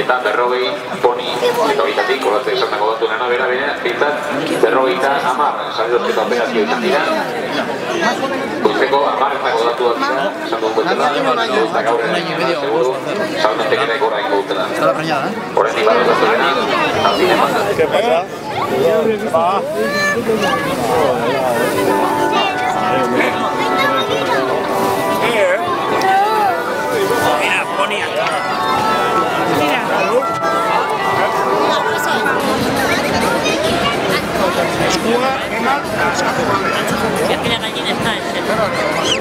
Eta berrogei poni eta horitatik, olatzea izatako datu nena bera bera, bintzat berrogeita amar, salidosketa operazio izan dira, goizeko amar dago datu bat dira, esan dut dutela, eta gaur ere seguru, salmentekera ikora ingo dutela. Horretik bat dut dena, aldine bat. Ba. Ya que la gallina está en